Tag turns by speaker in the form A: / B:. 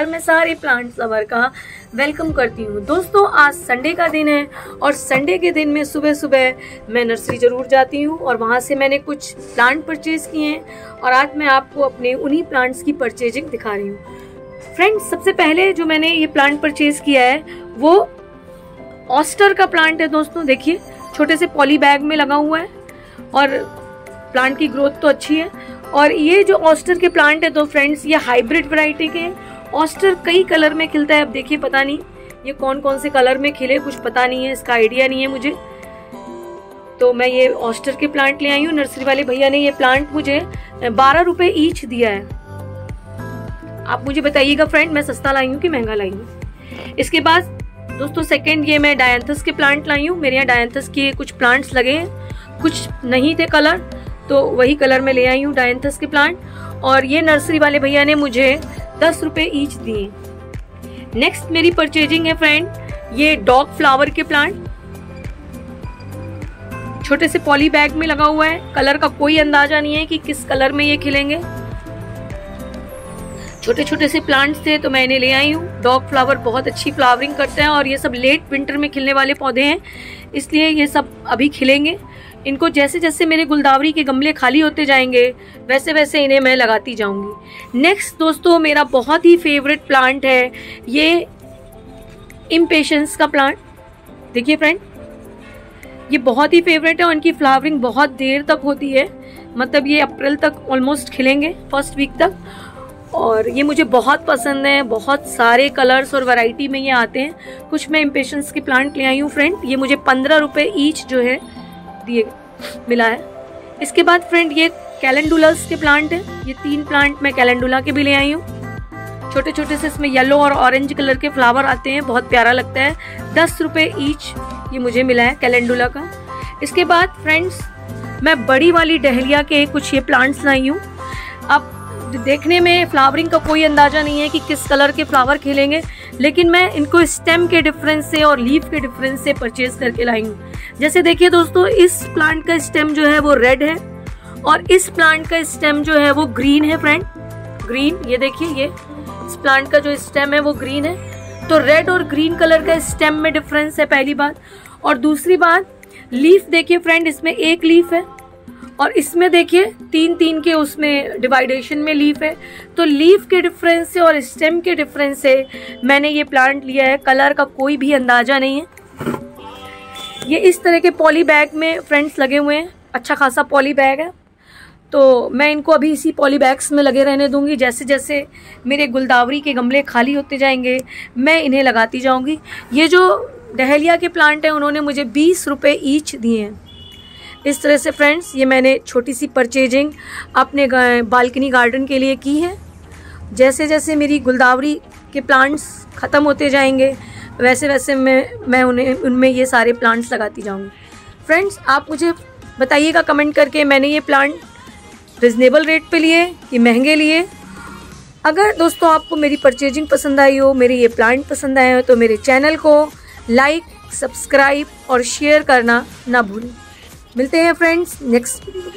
A: बार मैं सारे plants lover का वेलकम करती हूँ। दोस्तों, आज संडे का दिन है और संडे के दिन में सुबह सुबह मैं नर्सरी ज़रूर जाती हूँ और वहाँ से मैंने कुछ प्लांट परचेज़ किए हैं और आज मैं आपको अपने उन्हीं प्लांट्स की परचेजिंग दिखा रही हूँ। फ्रेंड्स सबसे पहले जो मैंने ये प्लांट परचेज़ किया है, वो ऑस्टर का प्लांट है दोस्तों, देखिए, छोटे से पॉली बैग में लगा हुआ है और प्लांट की ग्रोथ तो अच्छी है। और ये जो ऑस्टर के प्लांट है तो फ्रेंड्स ये हाइब्रिड वैरायटी के हैं ऑस्टर कई कलर में खिलता है, अब देखिए, पता नहीं। ये कौन कौन से कलर में खिले, कुछ पता नहीं है, इसका आइडिया नहीं है मुझे। तो मैं ये ऑस्टर के प्लांट ले आई हूँ नर्सरी वाले भैया ने ये प्लांट मुझे बारह रुपए ईच दिया है। आप मुझे बताइएगा फ्रेंड मैं सस्ता लाई हूँ कि महँगा लाई हूँ? इसके बाद, दोस्तों सेकंड ये मैं डायंथस के प्लांट लाई हूँ। मेरे यहाँ डायंथस के कुछ प्लांट्स लगे हैं। कुछ नहीं थे कलर तो वही कलर में ले आई हूँ डायंथस के प्लांट और ये नर्सरी वाले भैया ने मुझे दस रुपये ईच दिए। नेक्स्ट मेरी परचेजिंग है फ्रेंड ये डॉग फ्लावर के प्लांट छोटे से पॉली बैग में लगा हुआ है कलर का कोई अंदाज़ा नहीं है कि किस कलर में ये खिलेंगे। छोटे छोटे से प्लांट्स थे तो मैं इन्हें ले आई हूँ। डॉग फ्लावर बहुत अच्छी फ्लावरिंग करते हैं और ये सब लेट विंटर में खिलने वाले पौधे हैं, इसलिए ये सब अभी खिलेंगे। इनको जैसे जैसे मेरे गुलदावरी के गमले खाली होते जाएँगे, वैसे वैसे इन्हें मैं लगाती जाऊँगी। नेक्स्ट दोस्तों, मेरा बहुत ही फेवरेट प्लांट है, ये इम्पेशंस का प्लांट देखिए फ्रेंड ये बहुत ही फेवरेट है और इनकी फ्लावरिंग बहुत देर तक होती है। मतलब ये अप्रैल तक ऑलमोस्ट खिलेंगे फ़र्स्ट वीक तक। और ये मुझे बहुत पसंद है, बहुत सारे कलर्स और वैरायटी में ये आते हैं। कुछ मैं इम्पेशंस के प्लांट ले आई हूँ फ्रेंड ये मुझे पंद्रह रुपये ईच जो है दिए मिला है। इसके बाद फ्रेंड ये कैलेंडुलस के प्लांट है। ये तीन प्लांट मैं कैलेंडुला के भी ले आई हूँ। छोटे छोटे से इसमें येलो और ऑरेंज कलर के फ्लावर आते हैं, बहुत प्यारा लगता है। दस रुपये ईच ये मुझे मिला है कैलेंडुला का। इसके बाद फ्रेंड्स मैं बड़ी वाली डहलिया के कुछ ये प्लांट्स लाई हूँ। अब देखने में फ्लावरिंग का कोई अंदाज़ा नहीं है कि किस कलर के फ्लावर खिलेंगे, लेकिन मैं इनको स्टेम के डिफरेंस से और लीफ के डिफरेंस से परचेज करके लाई हूँ। जैसे देखिए दोस्तों, इस प्लांट का स्टेम जो है वो रेड है और इस प्लांट का स्टेम जो है वो ग्रीन है फ्रेंड ग्रीन ये देखिए, ये इस प्लांट का जो स्टेम है वो ग्रीन है। तो रेड और ग्रीन कलर का स्टेम में डिफरेंस है पहली बात। और दूसरी बात लीफ देखिए फ्रेंड इसमें एक लीफ है और इसमें देखिए तीन तीन के उसमें डिवाइडेशन में लीफ है। तो लीफ के डिफरेंस से और स्टेम के डिफरेंस से मैंने ये प्लांट लिया है। कलर का कोई भी अंदाज़ा नहीं है। ये इस तरह के पॉली बैग में फ्रेंड्स लगे हुए हैं। अच्छा खासा पॉली बैग है। तो मैं इनको अभी इसी पॉली बैग्स में लगे रहने दूँगी। जैसे जैसे मेरे गुलदावरी के गमले खाली होते जाएँगे, मैं इन्हें लगाती जाऊँगी। ये जो डहलिया के प्लांट हैं, उन्होंने मुझे बीस रुपये ईच दिए हैं। इस तरह से फ्रेंड्स ये मैंने छोटी सी परचेजिंग अपने बालकनी गार्डन के लिए की है। जैसे जैसे मेरी गुलदावरी के प्लांट्स ख़त्म होते जाएँगे वैसे वैसे मैं मैं उन्हें, उनमें ये सारे प्लांट्स लगाती जाऊँगी। फ्रेंड्स आप मुझे बताइएगा कमेंट करके मैंने ये प्लांट रिजनेबल रेट पे लिए कि महँगे लिए? अगर दोस्तों आपको मेरी परचेजिंग पसंद आई हो, मेरे ये प्लांट पसंद आए हो तो मेरे चैनल को लाइक सब्सक्राइब और शेयर करना ना भूलें। मिलते हैं फ्रेंड्स नेक्स्ट वीडियो